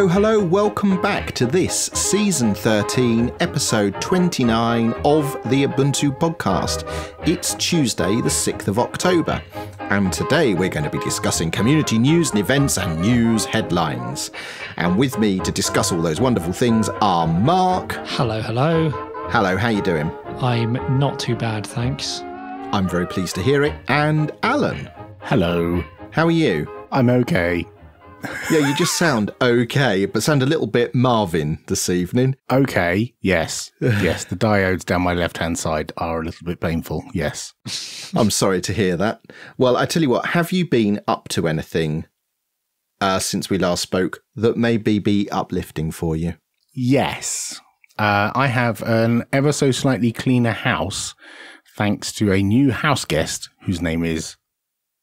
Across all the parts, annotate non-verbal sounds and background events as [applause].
Hello, hello, welcome back to this season 13, episode 29 of the Ubuntu podcast. It's Tuesday, the 6th of October, and today we're going to be discussing community news and events and news headlines. And with me to discuss all those wonderful things are Mark. Hello, hello. Hello, how you doing? I'm not too bad, thanks. I'm very pleased to hear it. And Alan. Hello. How are you? I'm okay. Yeah, you just sound okay, but sound a little bit Marvin this evening. Okay, yes. [sighs] yes, the diodes down my left hand side are a little bit painful, yes. I'm sorry to hear that. Well, I tell you what, have you been up to anything uh, since we last spoke that maybe be uplifting for you? Yes. Uh, I have an ever so slightly cleaner house thanks to a new house guest whose name is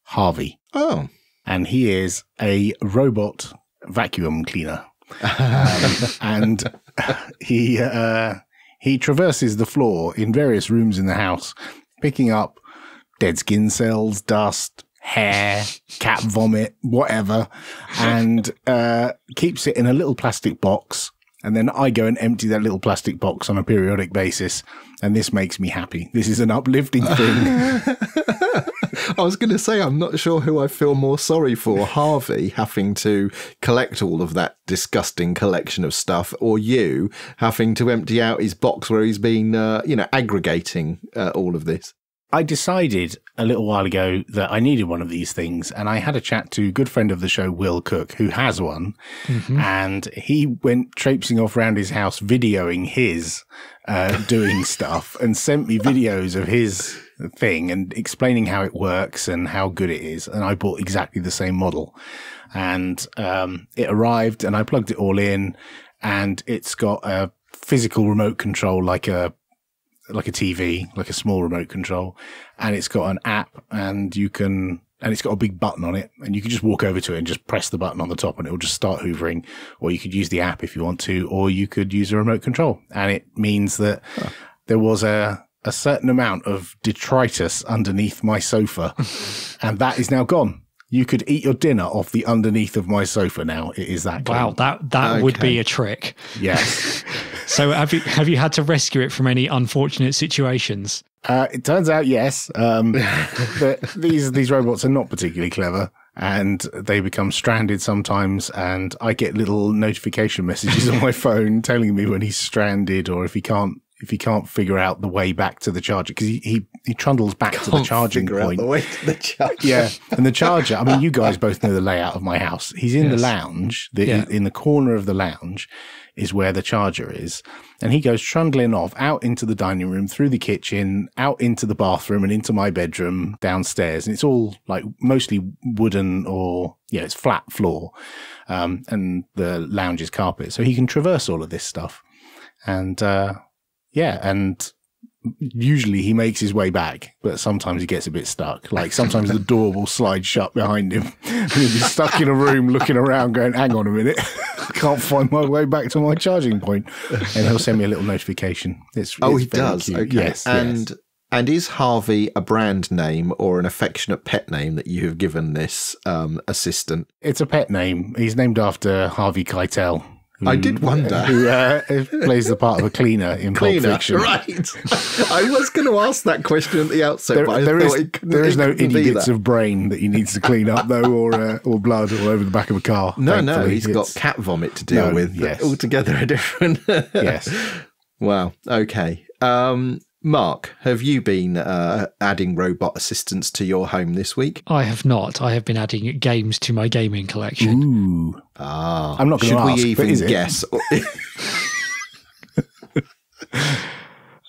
Harvey. Oh. And he is a robot vacuum cleaner. um, [laughs] and he uh, he traverses the floor in various rooms in the house, picking up dead skin cells, dust, hair, cat vomit, whatever, and [laughs] uh, keeps it in a little plastic box. And then I go and empty that little plastic box on a periodic basis. And this makes me happy. This is an uplifting thing. [laughs] I was going to say, I'm not sure who I feel more sorry for Harvey having to collect all of that disgusting collection of stuff, or you having to empty out his box where he's been, uh, you know, aggregating uh, all of this. I decided a little while ago that I needed one of these things, and I had a chat to a good friend of the show, Will Cooke, who has one, mm-hmm. and he went traipsing off around his house videoing his uh, doing [laughs] stuff and sent me videos of his thing and explaining how it works and how good it is. And I bought exactly the same model, and um, it arrived, and I plugged it all in, and it's got a physical remote control like a like a TV, like a small remote control, and it's got an app, and you can, and it's got a big button on it, and you can just walk over to it and just press the button on the top, and it will just start hoovering. Or you could use the app if you want to, or you could use a remote control, and it means that huh. there was a a certain amount of detritus underneath my sofa, [laughs] and that is now gone. You could eat your dinner off the underneath of my sofa now. It is that. Wow, that that okay. would be a trick. Yes. [laughs] so have you have you had to rescue it from any unfortunate situations? Uh, it turns out yes. Um, [laughs] these these robots are not particularly clever and they become stranded sometimes and I get little notification messages on my phone telling me when he's stranded or if he can't if he can't figure out the way back to the charger because he, he he trundles back can't to the charging point. the way to the charger. Yeah, and the charger. I mean, you guys [laughs] both know the layout of my house. He's in yes. the lounge. The, yeah. in the corner of the lounge is where the charger is, and he goes trundling off out into the dining room, through the kitchen, out into the bathroom, and into my bedroom downstairs. And it's all like mostly wooden or yeah, it's flat floor, um, and the lounge is carpet, so he can traverse all of this stuff. And uh, yeah, and usually he makes his way back, but sometimes he gets a bit stuck. Like sometimes the door will slide shut behind him and [laughs] he'll be stuck in a room looking around going, hang on a minute, [laughs] can't find my way back to my charging point. And he'll send me a little notification. It's, oh, it's he does. Okay. Yes. And yes. and is Harvey a brand name or an affectionate pet name that you have given this um, assistant? It's a pet name. He's named after Harvey Keitel, I did wonder [laughs] who uh, plays the part of a cleaner in cleaner, Pulp Fiction. Right. I was going to ask that question at the outset, there, but there is, there is no itty bits of brain that he needs to clean up, though, or uh, or blood all over the back of a car. No, thankfully. no, he's got cat vomit to deal no, with. Yes. altogether a different. yes. [laughs] Wow. Okay. Um, Mark, have you been uh, adding robot assistants to your home this week? I have not. I have been adding games to my gaming collection. Ooh. Ah. I'm not Should ask, we even guess? [laughs]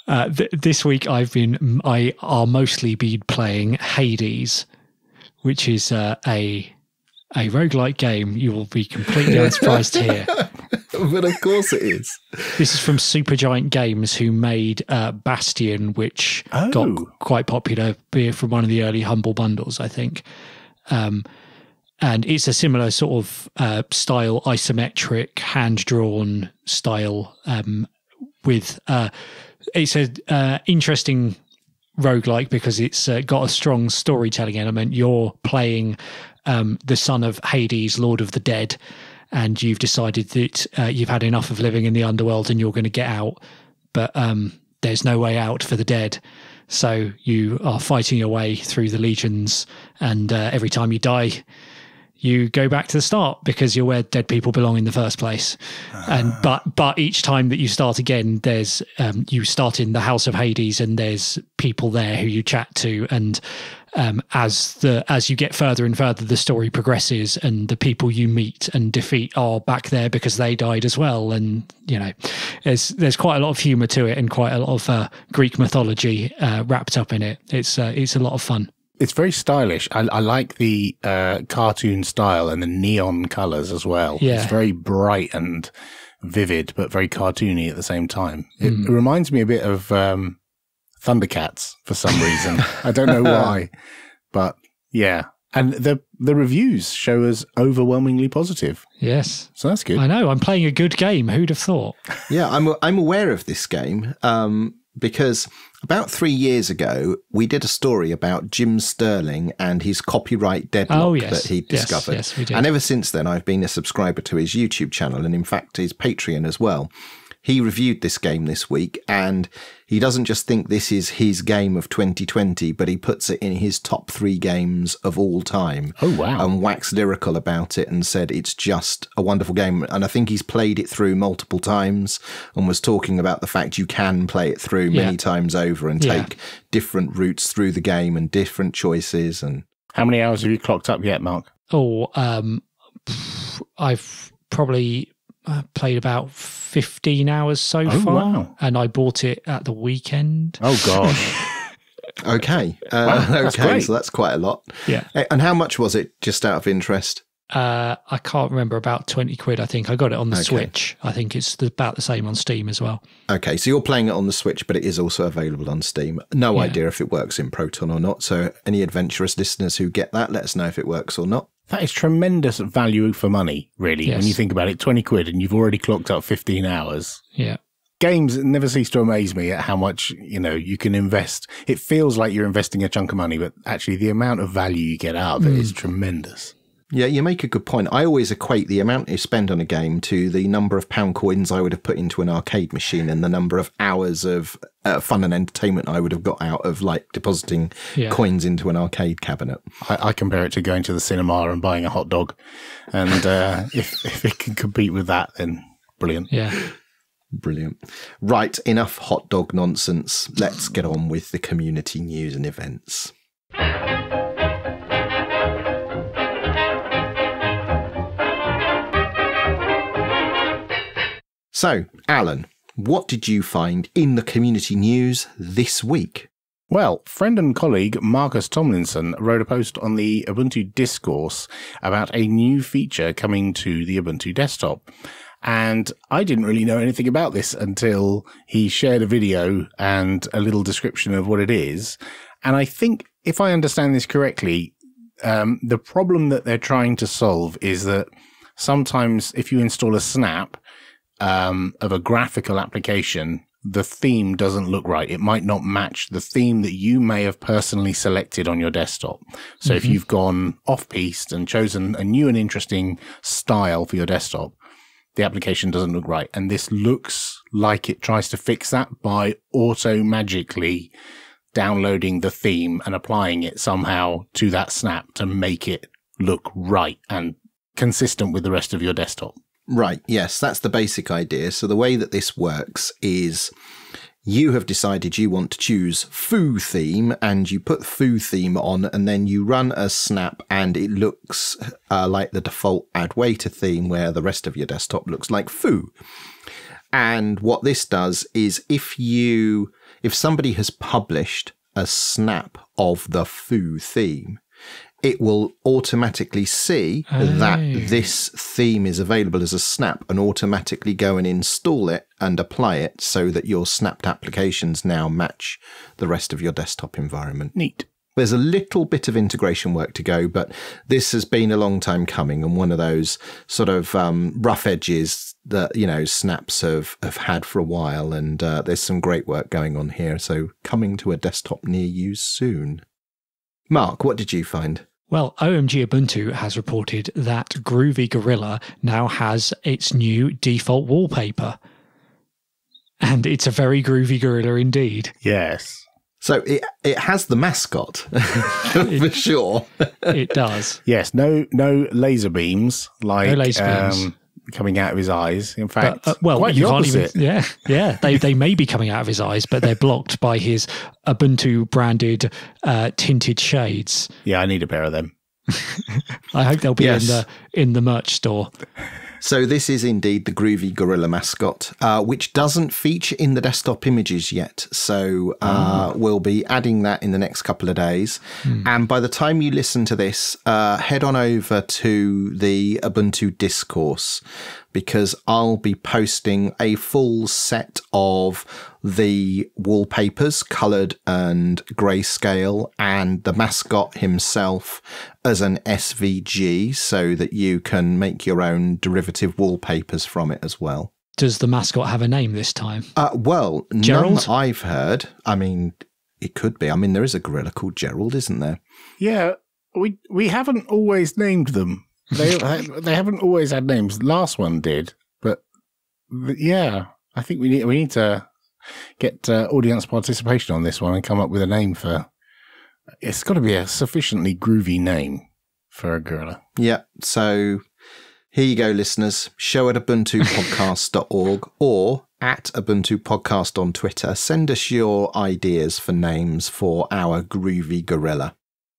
uh, th- this week I've been, I are mostly been playing Hades, which is uh, a a roguelike game. You will be completely [laughs] unsurprised to hear. [laughs] but of course it is. This is from Supergiant Games, who made uh, Bastion, which oh. got quite popular from one of the early Humble Bundles, I think. Um, and it's a similar sort of uh, style, isometric, hand drawn style. Um, with uh, it's a uh, interesting roguelike because it's uh, got a strong storytelling element. You're playing um, the son of Hades, Lord of the Dead, and you've decided that uh, you've had enough of living in the underworld and you're going to get out, but um, there's no way out for the dead. So you are fighting your way through the legions, and uh, every time you die, you go back to the start because you're where dead people belong in the first place. And but but each time that you start again, there's um, you start in the House of Hades, and there's people there who you chat to, and um, as the as you get further and further, the story progresses, and the people you meet and defeat are back there because they died as well. And you know, there's there's quite a lot of humour to it, and quite a lot of uh, Greek mythology uh, wrapped up in it. It's uh, it's a lot of fun. It's very stylish. I, I like the uh, cartoon style and the neon colors as well. Yeah. It's very bright and vivid, but very cartoony at the same time. It, Mm. it reminds me a bit of um, Thundercats for some reason. I don't know why, [laughs] but yeah. And the the reviews show us overwhelmingly positive, Yes, so that's good. I know. I'm playing a good game. Who'd have thought? [laughs] Yeah, I'm I'm aware of this game um, because about three years ago we did a story about Jim Sterling and his copyright deadlock Oh, yes. that he discovered. yes, we did. And ever since then, I've been a subscriber to his YouTube channel and, in fact, his Patreon as well. He reviewed this game this week, and he doesn't just think this is his game of 2020, but he puts it in his top three games of all time oh wow! and waxed lyrical about it and said it's just a wonderful game. And I think he's played it through multiple times and was talking about the fact you can play it through many Yeah. times over and Yeah. take different routes through the game and different choices. And How many hours have you clocked up yet, Mark? Oh, um, I've probably uh, played about 15 hours so Oh, far, wow. and I bought it at the weekend. Oh gosh! [laughs] okay, uh, Wow, that's okay, great. so that's quite a lot. Yeah. Eh, And how much was it, just out of interest? Uh, I can't remember about 20 quid. I think I got it on the Okay. Switch. I think it's the, about the same on Steam as well. Okay, so you're playing it on the Switch, but it is also available on Steam. No Yeah. idea if it works in Proton or not. So, any adventurous listeners who get that, let us know if it works or not. That is tremendous value for money, really. Yes. When you think about it, twenty quid, and you've already clocked up fifteen hours. Yeah. games never cease to amaze me at how much you know you can invest. It feels like you're investing a chunk of money, but actually the amount of value you get out of it is hmm. tremendous. Yeah, you make a good point. I always equate the amount you spend on a game to the number of pound coins I would have put into an arcade machine and the number of hours of uh, fun and entertainment I would have got out of like depositing Yeah. coins into an arcade cabinet. I, I compare it to going to the cinema and buying a hot dog, and uh, [laughs] if if it can compete with that, then brilliant. Yeah. Brilliant. Right, enough hot dog nonsense. Let's get on with the community news and events. So, Alan, what did you find in the community news this week? Well, friend and colleague Marcus Tomlinson wrote a post on the Ubuntu discourse about a new feature coming to the Ubuntu desktop. And I didn't really know anything about this until he shared a video and a little description of what it is. And I think, if I understand this correctly, um, the problem that they're trying to solve is that sometimes if you install a snap um, of a graphical application, the theme doesn't look right. It might not match the theme that you may have personally selected on your desktop. So if you've gone off piste and chosen a new and interesting style for your desktop, the application doesn't look right. And this looks like it tries to fix that by auto magically downloading the theme and applying it somehow to that snap to make it look right and consistent with the rest of your desktop. Right, yes, that's the basic idea. So, the way that this works is you have decided you want to choose foo theme and you put foo theme on and then you run a snap and it looks uh, like the default Adwaita theme where the rest of your desktop looks like foo. And what this does is if you, if somebody has published a snap of the foo theme, it will automatically see that Oh. this theme is available as a snap and automatically go and install it and apply it so that your snapped applications now match the rest of your desktop environment. Neat. There's a little bit of integration work to go, but this has been a long time coming and one of those sort of um, rough edges that, you know, snaps have, have had for a while. And uh, there's some great work going on here. So coming to a desktop near you soon. Mark, what did you find? Well, OMG Ubuntu has reported that Groovy Gorilla now has its new default wallpaper. And it's a very groovy gorilla indeed. Yes. So it it has the mascot [laughs] for sure. It does. Yes. No. No laser beams like No laser beams. Um, coming out of his eyes. In fact, But, uh, well, quite you the can't opposite. even. Yeah, yeah. They they may be coming out of his eyes, but they're blocked by his Ubuntu branded uh, tinted shades. Yeah, I need a pair of them. [laughs] I hope they'll be Yes. in the in the merch store. So this is indeed the Groovy Gorilla mascot, uh, which doesn't feature in the desktop images yet. So uh, we'll be adding that in the next couple of days. And by the time you listen to this, uh, head on over to the Ubuntu discourse because I'll be posting a full set of the wallpapers, coloured and grayscale, and the mascot himself as an SVG so that you can make your own derivative wallpapers from it as well. Does the mascot have a name this time? Uh, well, Gerald? none I've heard. I mean, it could be. I mean, there is a gorilla called Gerald, isn't there? Yeah, we we haven't always named them. They [laughs] they haven't always had names. Last one did, but th- yeah, I think we need we need to get uh, audience participation on this one and come up with a name for. It's got to be a sufficiently groovy name for a gorilla. Yeah. So here you go, listeners. Show at ubuntupodcast.org [laughs] or at Ubuntu Podcast on Twitter. Send us your ideas for names for our groovy gorilla.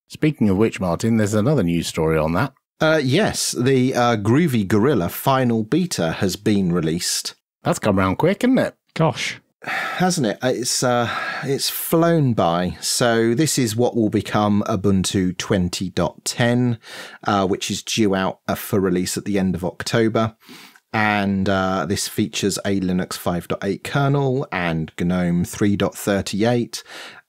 Speaking of which, Martin, there's another news story on that. Uh, yes, the uh, Groovy Gorilla final beta has been released, That's come round quick, isn't it? Gosh, hasn't it? It's uh, it's flown by. So this is what will become Ubuntu 20.10, uh, which is due out uh, for release at the end of October. And uh, this features a Linux 5.8 kernel and GNOME 3.38.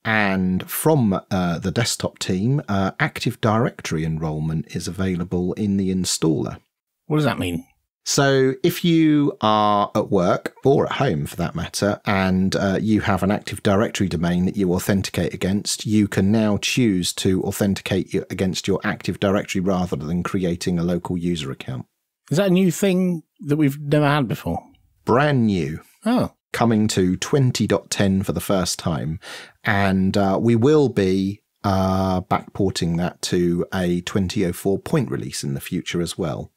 And from uh, the desktop team, uh, Active Directory enrolment is available in the installer. What does that mean? So, if you are at work or at home for that matter, and uh, you have an Active Directory domain that you authenticate against, you can now choose to authenticate against your Active Directory rather than creating a local user account. Is that a new thing that we've never had before? Brand new. Oh, coming to 20.10 for the first time. And uh, we will be uh, backporting that to a 2004 point release in the future as well.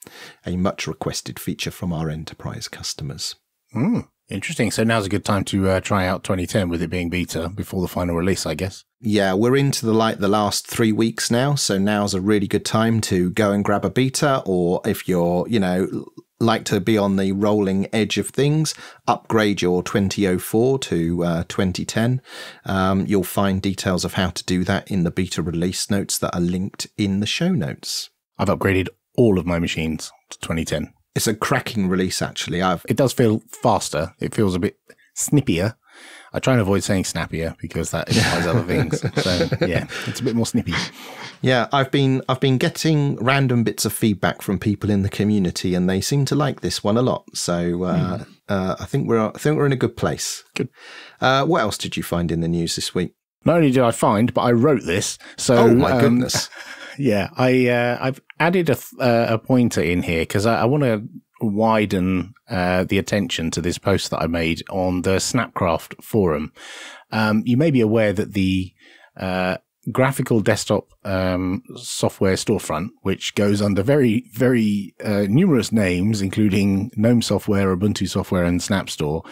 A much requested feature from our enterprise customers. Hmm. Interesting. So now's a good time to uh, try out 2010 with it being beta before the final release, I guess. Yeah, we're into the like the last three weeks now, so now's a really good time to go and grab a beta, or if you're, you know, like to be on the rolling edge of things, upgrade your 2004 to uh, 2010. Um, you'll find details of how to do that in the beta release notes that are linked in the show notes. I've upgraded all of my machines to 2010. It's a cracking release, actually. I've It does feel faster. It feels a bit snippier. I try and avoid saying snappier because that [laughs] implies other things. So yeah, it's a bit more snippy. Yeah, I've been I've been getting random bits of feedback from people in the community, and they seem to like this one a lot. So uh, uh, I think we're I think we're in a good place. Good. Uh, what else did you find in the news this week? Not only did I find, but I wrote this. So oh my um, goodness! [laughs] Yeah, I uh, I've added a th- uh, a pointer in here because I, I want to widen uh, the attention to this post that I made on the Snapcraft forum. Um, you may be aware that the uh, graphical desktop um, software storefront, which goes under very very uh, numerous names, including GNOME Software, Ubuntu Software, and Snap Store,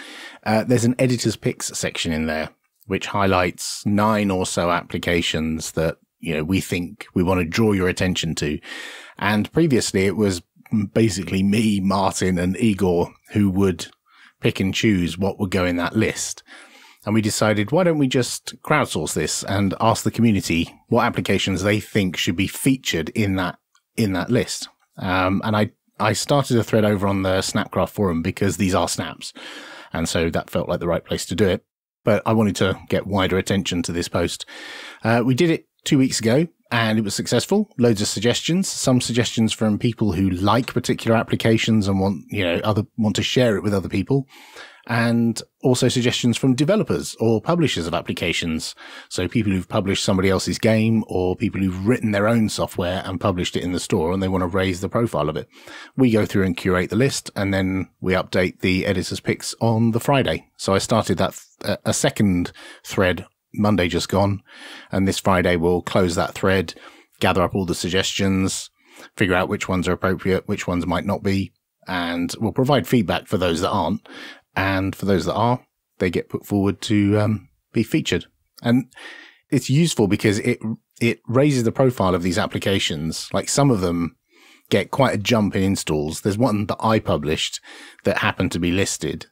uh, there's an editor's picks section in there which highlights nine or so applications that you know we think we want to draw your attention to. And previously, it was basically me, Martin, and Igor who would pick and choose what would go in that list. And we decided, why don't we just crowdsource this and ask the community what applications they think should be featured in that in that list. Um, and I I started a thread over on the Snapcraft forum because these are snaps, and so that felt like the right place to do it. But I wanted to get wider attention to this post. Uh, we did it two weeks ago and it was successful. Loads of suggestions, some suggestions from people who like particular applications and want, you know, other, want to share it with other people. and also suggestions from developers or publishers of applications. So people who've published somebody else's game or people who've written their own software and published it in the store and they want to raise the profile of it. We go through and curate the list and then we update the editor's picks on the Friday. So I started that th- a second thread Monday just gone and this Friday we'll close that thread, gather up all the suggestions, figure out which ones are appropriate, which ones might not be, and we'll provide feedback for those that aren't and for those that are, they get put forward to um, be featured. And it's useful because it it raises the profile of these applications. Like some of them get quite a jump in installs. There's one that I published that happened to be listed,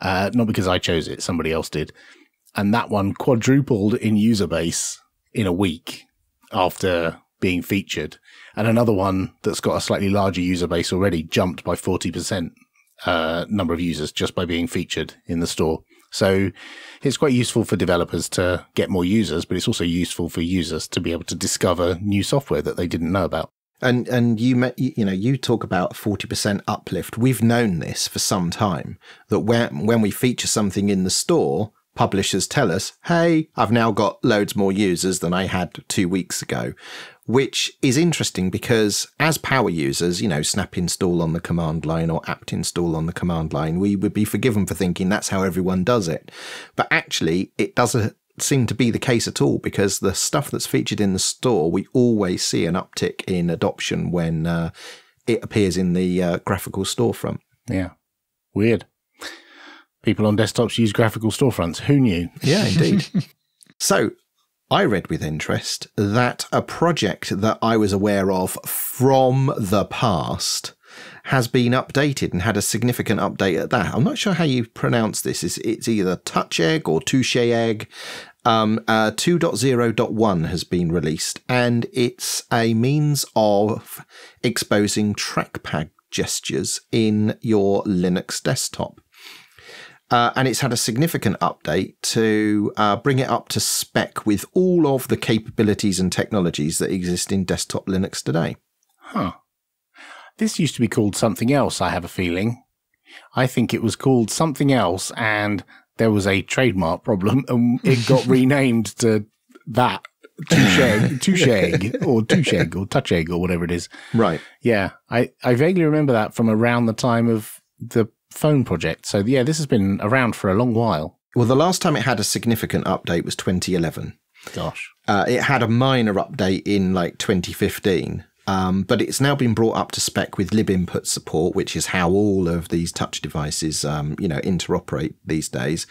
uh, not because I chose it, somebody else did, and that one quadrupled in user base in a week after being featured. And another one that's got a slightly larger user base already jumped by 40% uh, number of users just by being featured in the store. So it's quite useful for developers to get more users, but it's also useful for users to be able to discover new software that they didn't know about. And and you met, you know you talk about forty percent uplift. We've known this for some time that when when we feature something in the store, publishers tell us, "Hey, I've now got loads more users than I had two weeks ago," which is interesting because as power users, you know, snap install on the command line or apt install on the command line, we would be forgiven for thinking that's how everyone does it. But actually, it doesn't seem to be the case at all because the stuff that's featured in the store, we always see an uptick in adoption when uh, it appears in the uh, graphical storefront. Yeah. Weird. People on desktops use graphical storefronts. Who knew? Yeah, indeed. [laughs] so I read with interest that a project that I was aware of from the past has been updated and had a significant update at that. I'm not sure how you pronounce this. It's, it's either Touch Egg or Touche Egg. Um, uh, 2.0.1 has been released and it's a means of exposing trackpad gestures in your Linux desktop. Uh, and it's had a significant update to uh, bring it up to spec with all of the capabilities and technologies that exist in desktop Linux today. Huh. This used to be called something else, I have a feeling. I think it was called something else, and there was a trademark problem, [laughs] and it got [laughs] renamed to that. Touche, [laughs] touche or touche or touch egg or whatever it is. Right. Yeah. I, I vaguely remember that from around the time of the phone project. So yeah, this has been around for a long while. Well, the last time it had a significant update was 2011. Gosh. Uh, it had a minor update in like 2015, um, but it's now been brought up to spec with libinput support, which is how all of these touch devices, um, you know, interoperate these days.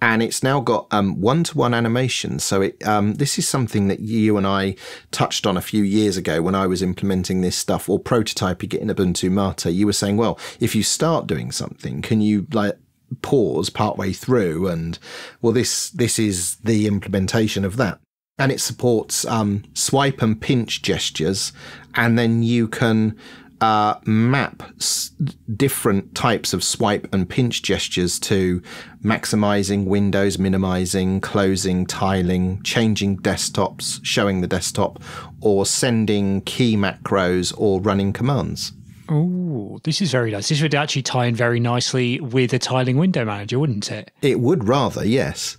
And it's now got one to one animation. So it, um, this is something that you and I touched on a few years ago when I was implementing this stuff or prototyping it in Ubuntu Mate. You were saying, well, if you start doing something, can you like pause partway through? And well, this this is the implementation of that and it supports um, swipe and pinch gestures, and then you can uh, map s- different types of swipe and pinch gestures to maximizing windows, minimizing, closing, tiling, changing desktops, showing the desktop, or sending key macros or running commands. Oh, this is very nice. This would actually tie in very nicely with a tiling window manager, wouldn't it? It would rather, yes.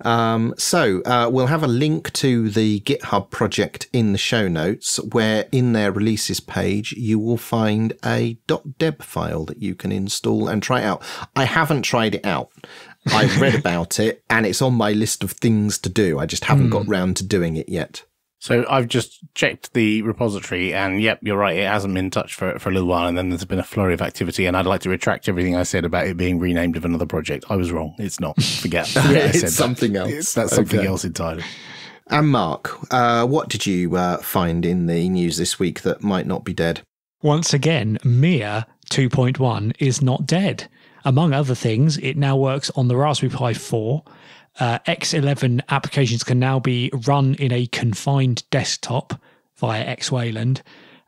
Um, so uh, we'll have a link to the GitHub project in the show notes, where in their releases page you will find a .deb file that you can install and try out. I haven't tried it out. I've read [laughs] about it, and it's on my list of things to do. I just haven't mm. got round to doing it yet. So I've just checked the repository, and yep, you're right. It hasn't been touched for for a little while, and then there's been a flurry of activity. And I'd like to retract everything I said about it being renamed of another project. I was wrong. It's not. Forget. [laughs] Forget it's something that. else. It's, that's something else entirely. And Mark, uh, what did you uh, find in the news this week that might not be dead? Once again, Mir 2.1 is not dead. Among other things, it now works on the Raspberry Pi 4 uh, X11 applications can now be run in a confined desktop via X-Wayland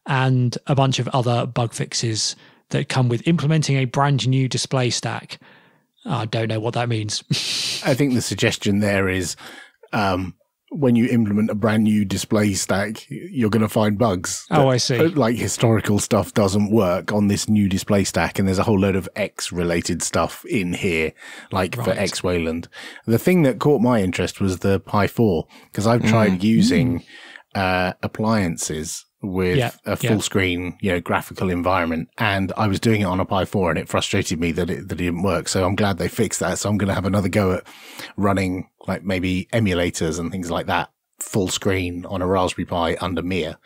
and a bunch of other bug fixes that come with implementing a brand new display stack. I don't know what that means. [laughs] I think the suggestion there is um, when you implement a brand new display stack, you're going to find bugs. Oh, I see. Uh, like historical stuff doesn't work on this new display stack, and there's a whole load of X related stuff in here, like for X Wayland. The thing that caught my interest was the Pi 4, because I've mm. tried mm. using uh, appliances with Yeah, a full yeah. screen, you know, graphical environment, and I was doing it on a Pi 4, and it frustrated me that it that it didn't work. So I'm glad they fixed that. So I'm going to have another go at running like maybe emulators and things like that full screen on a Raspberry Pi under Mir,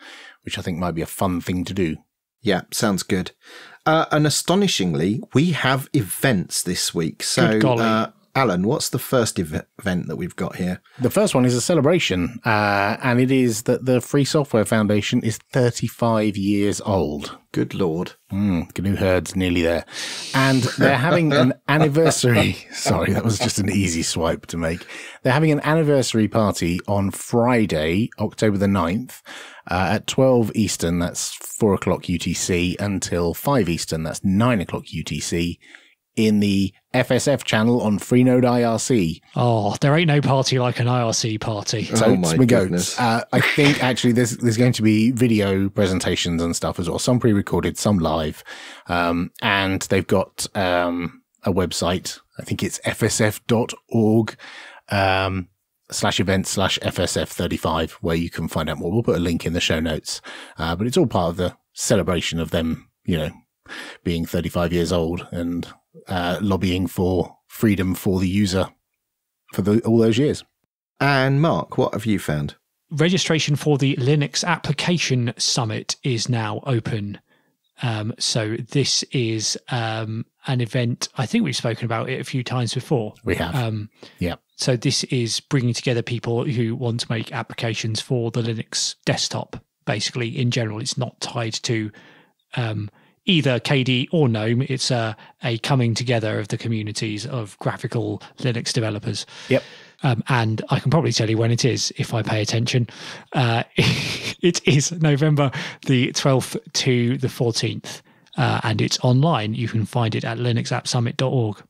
which I think might be a fun thing to do. Yeah, sounds good. Uh, and astonishingly, we have events this week. So, Good golly. uh, Alan, what's the first ev- event that we've got here? The first one is a celebration, uh, and it is that the Free Software Foundation is 35 years old. Good lord. Mm, GNU Hurd's nearly there. And they're having an [laughs] anniversary. Sorry, that was just an easy swipe to make. They're having an anniversary party on Friday, October the 9th, uh, at 12 Eastern. That's 4 o'clock UTC until 5 Eastern. That's 9 o'clock UTC in the FSF channel on Freenode IRC. Oh, there ain't no party like an IRC party. Oh So my my goodness. Uh, I think [laughs] actually there's there's going to be video presentations and stuff as well. Some pre-recorded, some live, um, and they've got um, a website. I think it's fsf.org um, slash event slash fsf thirty five where you can find out more. We'll put a link in the show notes, uh, but it's all part of the celebration of them, you know, being thirty five years old and uh, lobbying for freedom for the user for the, all those years. And Mark, what have you found? registration for the Linux Application Summit is now open. Um, so this is um, an event. I think we've spoken about it a few times before. We have. Um, Yeah. So this is bringing together people who want to make applications for the Linux desktop. Basically, in general, it's not tied to um, either KDE or GNOME. It's a, a coming together of the communities of graphical Linux developers. Yep. Um, and I can probably tell you when it is if I pay attention. Uh, [laughs] it is November the 12th to the 14th, uh, and it's online. You can find it at linuxappsummit.org.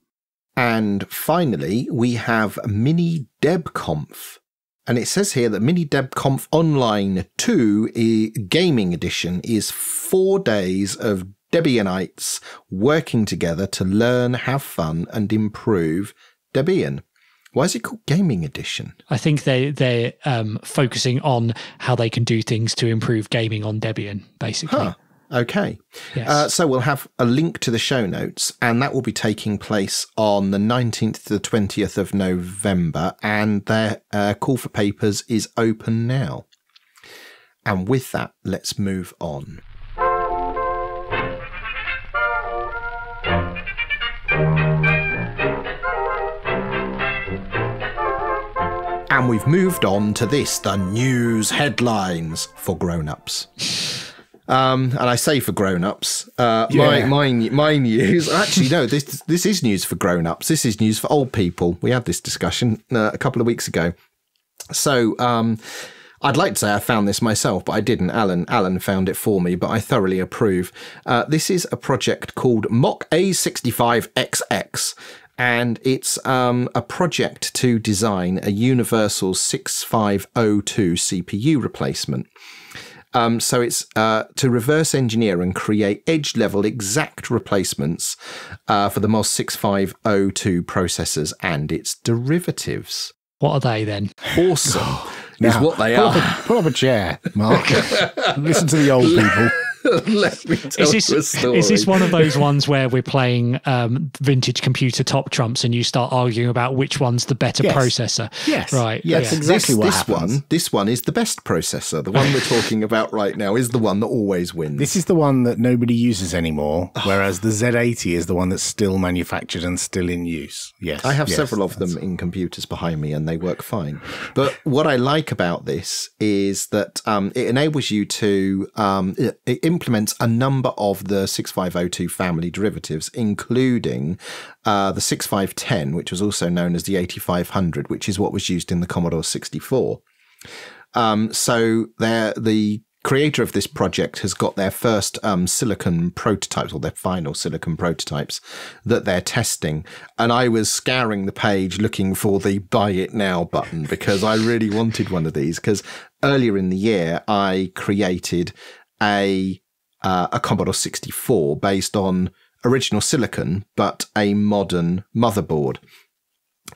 And finally, we have Mini DebConf. And it says here that Mini DebConf Online 2 i- Gaming Edition is four days of Debianites working together to learn, have fun, and improve Debian. Why is it called Gaming Edition? I think they they're um, focusing on how they can do things to improve gaming on Debian, basically. Huh. Okay. Yes. Uh, so we'll have a link to the show notes, and that will be taking place on the 19th to the 20th of November, and their uh, call for papers is open now. And with that, let's move on. And we've moved on to this the news headlines for grown ups. Um, and I say for grown-ups, uh, Yeah. my, my my news. Actually, no, this this is news for grown-ups. This is news for old people. We had this discussion uh, a couple of weeks ago. So, um, I'd like to say I found this myself, but I didn't. Alan Alan found it for me, but I thoroughly approve. Uh, this is a project called Mock A65XX. And it's um, a project to design a universal 6502 CPU replacement. Um, so it's uh, to reverse engineer and create edge level exact replacements uh, for the MOS 6502 processors and its derivatives. what are they then? Awesome is Now, what they pull are. Up a, pull up a chair, Mark. [laughs] Listen to the old people. [laughs] Let me tell Is this, you a story. is this one of those ones where we're playing um, vintage computer top trumps and you start arguing about which one's the better Yes. processor? Yes. Right. Yes, That's exactly this, what this one. This one is the best processor. The one we're talking about right now is the one that always wins. This is the one that nobody uses anymore, [sighs] whereas the Z80 is the one that's still manufactured and still in use. Yes. I have yes, several of them in computers behind me, and they work fine. But what I like about this is that um, it enables you to um, it, it implements a number of the 6502 family derivatives, including uh, the 6510, which was also known as the 8500, which is what was used in the Commodore 64. Um, so the creator of this project has got their first um, silicon prototypes or their final silicon prototypes that they're testing. And I was scouring the page looking for the buy it now button because I really wanted one of these. Because earlier in the year, I created a, uh, a Commodore 64 based on original silicon, but a modern motherboard.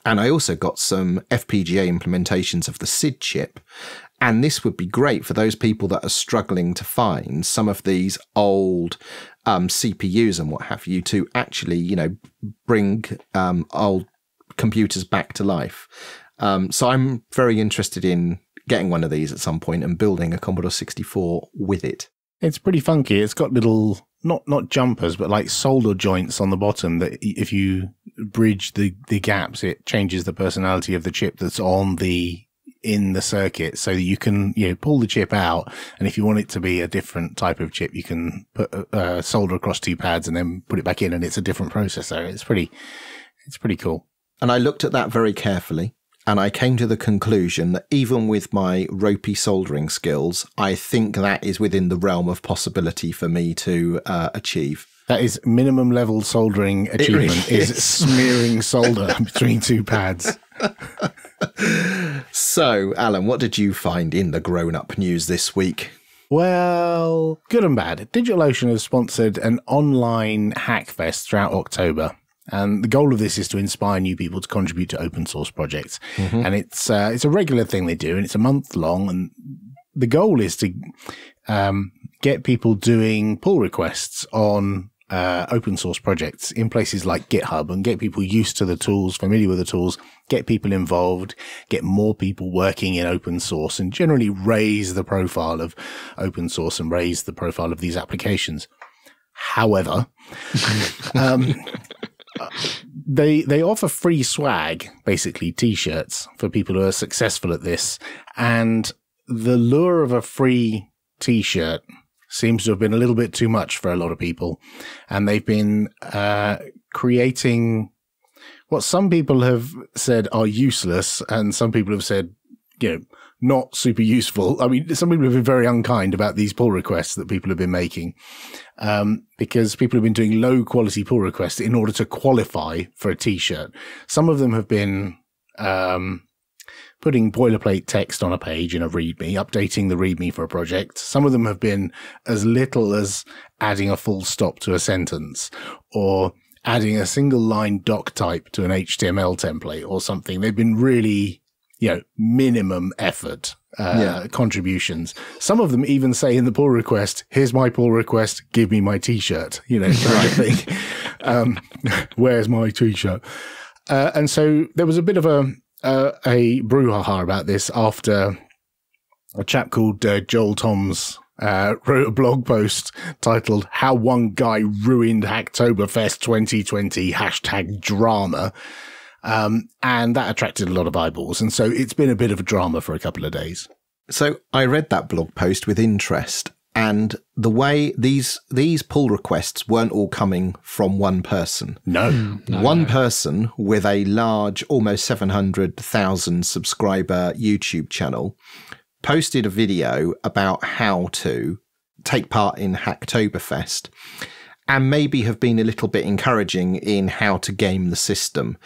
And I also got some FPGA implementations of the SID chip. And this would be great for those people that are struggling to find some of these old um, CPUs and what have you to actually, you know, bring um, old computers back to life. Um, so I'm very interested in getting one of these at some point and building a Commodore 64 with it. It's pretty funky. It's got little not not jumpers, but like solder joints on the bottom that if you bridge the the gaps, it changes the personality of the chip that's on the in the circuit so that you can you know pull the chip out. And if you want it to be a different type of chip you can put uh, solder across two pads and then put it back in and it's a different processor. It's pretty it's pretty cool. And i looked at that very carefully and I came to the conclusion that even with my ropey soldering skills, I think that is within the realm of possibility for me to uh, achieve. That is minimum level soldering achievement really is. is smearing solder [laughs] between two pads. [laughs] so, Alan, what did you find in the grown up news this week? Well, good and bad. DigitalOcean has sponsored an online hack fest throughout October. And the goal of this is to inspire new people to contribute to open source projects. Mm-hmm. And it's uh, it's a regular thing they do, and it's a month long. And the goal is to um, get people doing pull requests on uh, open source projects in places like GitHub and get people used to the tools, familiar with the tools, get people involved, get more people working in open source, and generally raise the profile of open source and raise the profile of these applications. However, [laughs] um, they they offer free swag, basically t-shirts for people who are successful at this, and the lure of a free t-shirt seems to have been a little bit too much for a lot of people, and they've been uh, creating what some people have said are useless, and some people have said, you know, not super useful. I mean, some people have been very unkind about these pull requests that people have been making, um, because people have been doing low quality pull requests in order to qualify for a t-shirt. Some of them have been, um, putting boilerplate text on a page in a README, updating the README for a project. Some of them have been as little as adding a full stop to a sentence or adding a single line doc type to an HTML template or something. They've been really you know, minimum effort uh, yeah. contributions. Some of them even say in the pull request, "Here's my pull request. Give me my T-shirt." You know, kind of thing. [laughs] Um, where's my T-shirt? Uh, and so there was a bit of a uh, a brouhaha about this after a chap called uh, Joel Thoms uh, wrote a blog post titled "How One Guy Ruined Hacktoberfest 2020" hashtag drama. Um, and that attracted a lot of eyeballs. And so it's been a bit of a drama for a couple of days. So I read that blog post with interest. And the way these these pull requests weren't all coming from one person. No, mm, no one no. person with a large, almost seven hundred thousand subscriber YouTube channel posted a video about how to take part in Hacktoberfest and maybe have been a little bit encouraging in how to game the system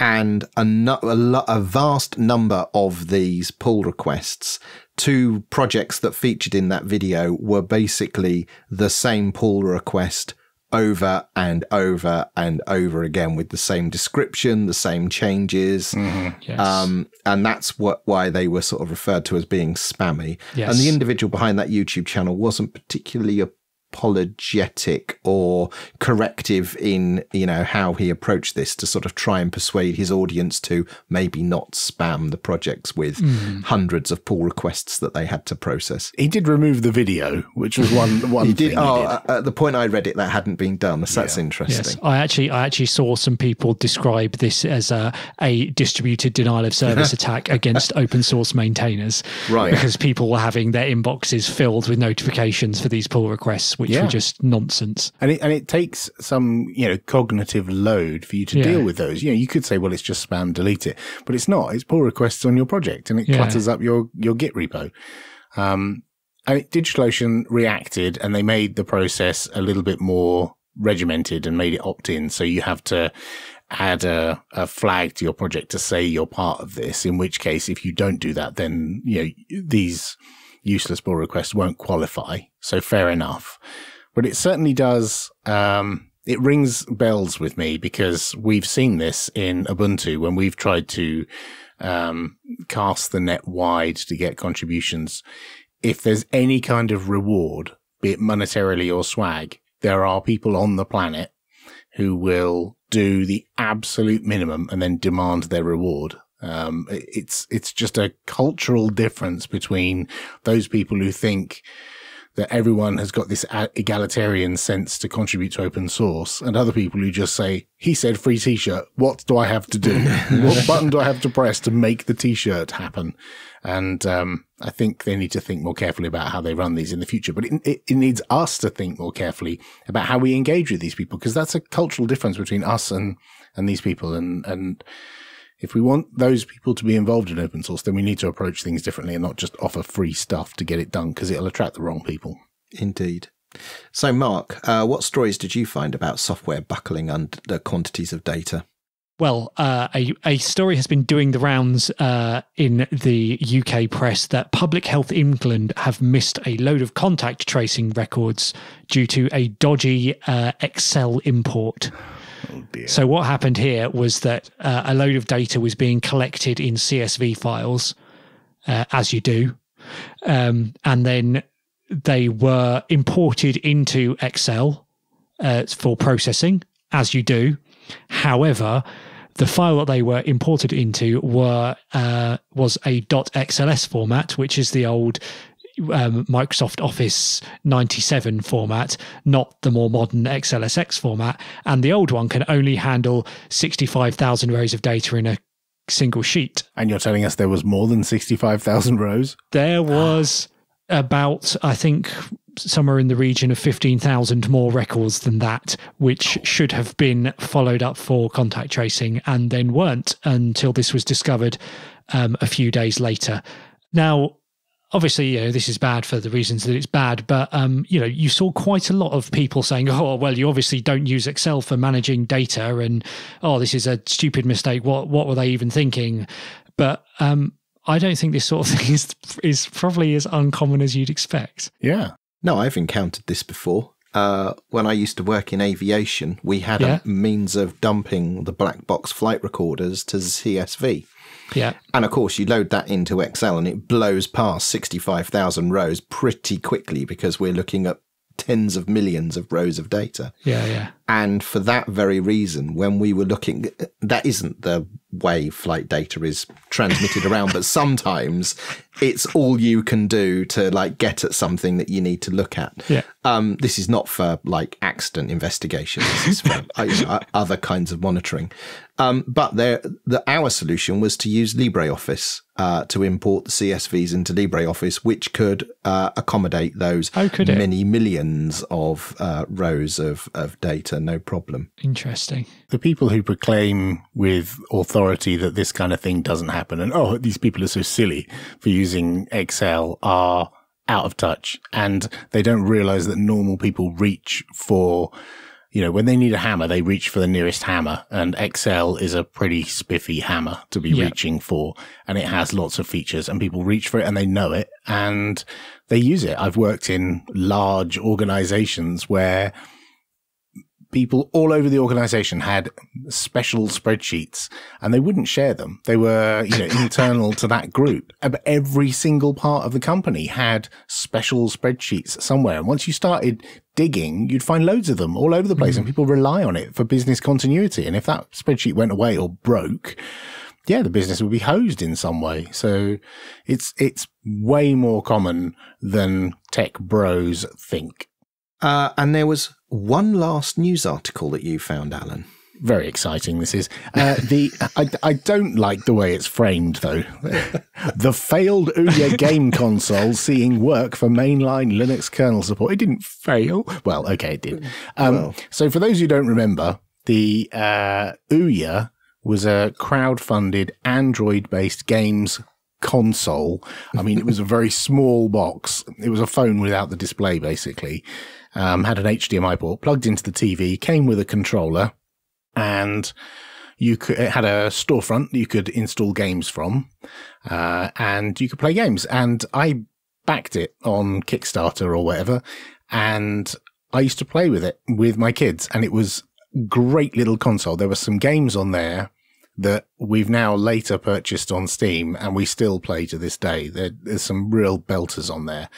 and a, a, a, vast number of these pull requests to projects that featured in that video were basically the same pull request over and over and over again with the same description, the same changes. Mm-hmm. Yes. Um, and that's what why they were sort of referred to as being spammy. Yes. And the individual behind that YouTube channel wasn't particularly a apologetic or corrective in you know how he approached this to sort of try and persuade his audience to maybe not spam the projects with mm. hundreds of pull requests that they had to process. He did remove the video, which was one [laughs] one. he did. oh, he did. at the point I read it, that hadn't been done. So yeah. that's interesting. Yes, I actually I actually saw some people describe this as a a distributed denial of service [laughs] attack against open source maintainers, right? Because people were having their inboxes filled with notifications for these pull requests which yeah. were just nonsense. And it and it takes some you know cognitive load for you to yeah. deal with those. You know, you could say, well, it's just spam, delete it, but it's not. It's pull requests on your project, and it yeah. clutters up your your Git repo. Um, I mean, DigitalOcean reacted and they made the process a little bit more regimented and made it opt in. So you have to add a, a flag to your project to say you're part of this. In which case, if you don't do that, then, you know, these useless pull requests won't qualify. So fair enough. But it certainly does, um, it rings bells with me because we've seen this in Ubuntu when we've tried to um, cast the net wide to get contributions. If there's any kind of reward, be it monetarily or swag, there are people on the planet who will do the absolute minimum and then demand their reward. Um, it's, it's just a cultural difference between those people who think that everyone has got this egalitarian sense to contribute to open source and other people who just say, he said free t-shirt. What do I have to do? [laughs] what button do I have to press to make the t-shirt happen? And, um, I think they need to think more carefully about how they run these in the future, but it, it, it needs us to think more carefully about how we engage with these people because that's a cultural difference between us and, and these people. And, and, if we want those people to be involved in open source, then we need to approach things differently and not just offer free stuff to get it done because it'll attract the wrong people. Indeed. So, Mark, uh, what stories did you find about software buckling under quantities of data? Well, uh, a, a story has been doing the rounds uh, in the UK press that Public Health England have missed a load of contact tracing records due to a dodgy uh, Excel import. Oh so what happened here was that uh, a load of data was being collected in CSV files, uh, as you do, um, and then they were imported into Excel uh, for processing, as you do. However, the file that they were imported into were uh, was a .xls format, which is the old um, Microsoft Office 97 format, not the more modern XLSX format. And the old one can only handle 65,000 rows of data in a single sheet. And you're telling us there was more than 65,000 rows? There was about, I think, somewhere in the region of 15,000 more records than that, which should have been followed up for contact tracing and then weren't until this was discovered um, a few days later. Now, obviously, you know, this is bad for the reasons that it's bad, but um, you know, you saw quite a lot of people saying, "Oh, well, you obviously don't use Excel for managing data," and "Oh, this is a stupid mistake. What what were they even thinking?" But um, I don't think this sort of [laughs] thing is is probably as uncommon as you'd expect. Yeah. No, I've encountered this before. Uh, when I used to work in aviation, we had yeah. a means of dumping the black box flight recorders to CSV. Yeah. And of course, you load that into Excel and it blows past 65,000 rows pretty quickly because we're looking at tens of millions of rows of data. Yeah, yeah. And for that very reason, when we were looking, that isn't the way flight data is transmitted around, but [laughs] sometimes it's all you can do to like get at something that you need to look at. Yeah. Um, this is not for like accident investigation. This is for [laughs] uh, other kinds of monitoring. Um, but there, the, our solution was to use LibreOffice uh, to import the CSVs into LibreOffice, which could uh, accommodate those oh, could many millions of uh, rows of, of data, no problem. Interesting. The people who proclaim with authority that this kind of thing doesn't happen and, oh, these people are so silly for using Excel are out of touch and they don't realize that normal people reach for you know, when they need a hammer, they reach for the nearest hammer and Excel is a pretty spiffy hammer to be yep. reaching for. And it has lots of features and people reach for it and they know it and they use it. I've worked in large organizations where people all over the organization had special spreadsheets and they wouldn't share them. They were, you know, [laughs] internal to that group. But every single part of the company had special spreadsheets somewhere. And once you started digging, you'd find loads of them all over the place mm. and people rely on it for business continuity. And if that spreadsheet went away or broke, yeah, the business would be hosed in some way. So it's, it's way more common than tech bros think. Uh, and there was one last news article that you found, Alan. Very exciting. This is uh, the. I, I don't like the way it's framed though. [laughs] the failed Ouya game console seeing work for mainline Linux kernel support. It didn't fail. Well, okay, it did. Um, well. So for those who don't remember, the uh, Ouya was a crowd-funded Android-based games console. I mean, it was a very small box. It was a phone without the display, basically. Um, had an HDMI port plugged into the TV, came with a controller, and you could it had a storefront you could install games from, uh, and you could play games. And I backed it on Kickstarter or whatever, and I used to play with it with my kids, and it was great little console. There were some games on there that we've now later purchased on Steam and we still play to this day. There, there's some real belters on there.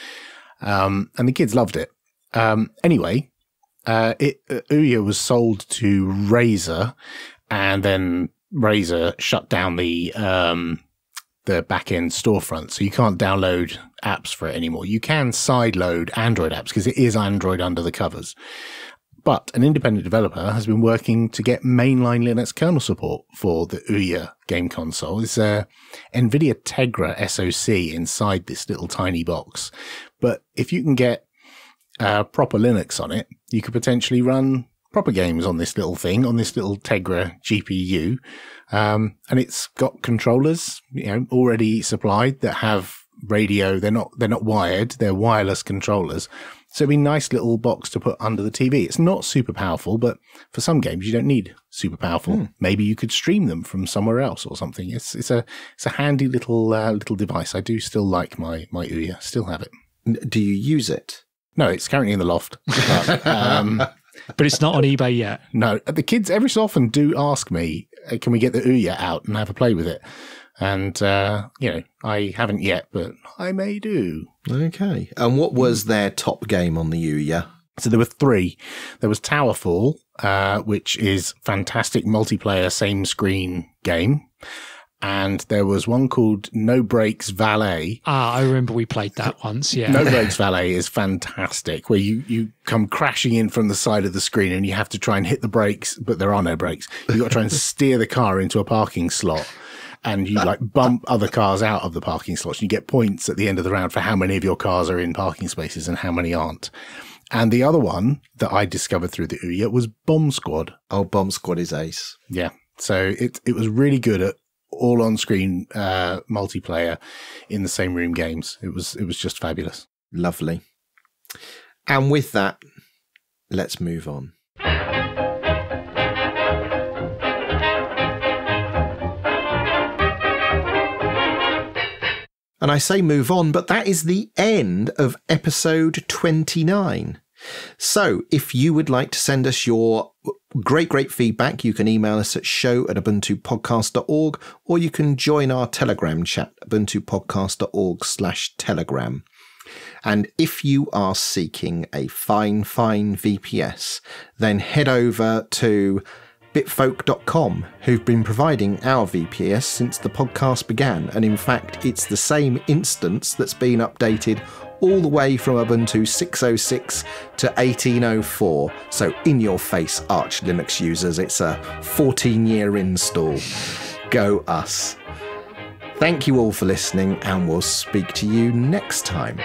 Um, and the kids loved it. Um, anyway, uh, it, uh, Ouya was sold to Razer and then Razer shut down the, um, the back end storefront. So you can't download apps for it anymore. You can sideload Android apps because it is Android under the covers. But an independent developer has been working to get mainline Linux kernel support for the Ouya game console. It's a NVIDIA Tegra SoC inside this little tiny box. But if you can get uh, proper Linux on it, you could potentially run proper games on this little thing, on this little Tegra GPU. Um, and it's got controllers, you know, already supplied that have radio. They're not, they're not wired. They're wireless controllers so it'd be a nice little box to put under the TV. It's not super powerful, but for some games you don't need super powerful. Hmm. Maybe you could stream them from somewhere else or something. It's it's a it's a handy little uh, little device. I do still like my my Ouya. Still have it. Do you use it? No, it's currently in the loft. But, um, [laughs] but it's not on eBay yet. No, the kids every so often do ask me, "Can we get the Ouya out and have a play with it?" And, uh, you know, I haven't yet, but I may do. Okay. And what was their top game on the Ouya? So there were three. There was Towerfall, uh, which is fantastic multiplayer, same screen game. And there was one called No Brakes Valet. Ah, I remember we played that once. Yeah. no Brakes Valet is fantastic, where you, you come crashing in from the side of the screen and you have to try and hit the brakes, but there are no brakes. You've got to try and [laughs] steer the car into a parking slot and you like bump other cars out of the parking slots. You get points at the end of the round for how many of your cars are in parking spaces and how many aren't. And the other one that I discovered through the Ouya was Bomb Squad. Oh, Bomb Squad is ace. Yeah. So it, it was really good at all on screen, uh, multiplayer in the same room games. It was, it was just fabulous. Lovely. And with that, let's move on. And I say move on, but that is the end of episode 29. So if you would like to send us your great, great feedback, you can email us at show at ubuntupodcast.org or you can join our Telegram chat, ubuntupodcast.org slash telegram. And if you are seeking a fine, fine VPS, then head over to bitfolk.com, who've been providing our VPS since the podcast began. And in fact, it's the same instance that's been updated all the way from Ubuntu 606 to 1804. So, in your face, Arch Linux users, it's a 14 year install. Go us. Thank you all for listening, and we'll speak to you next time.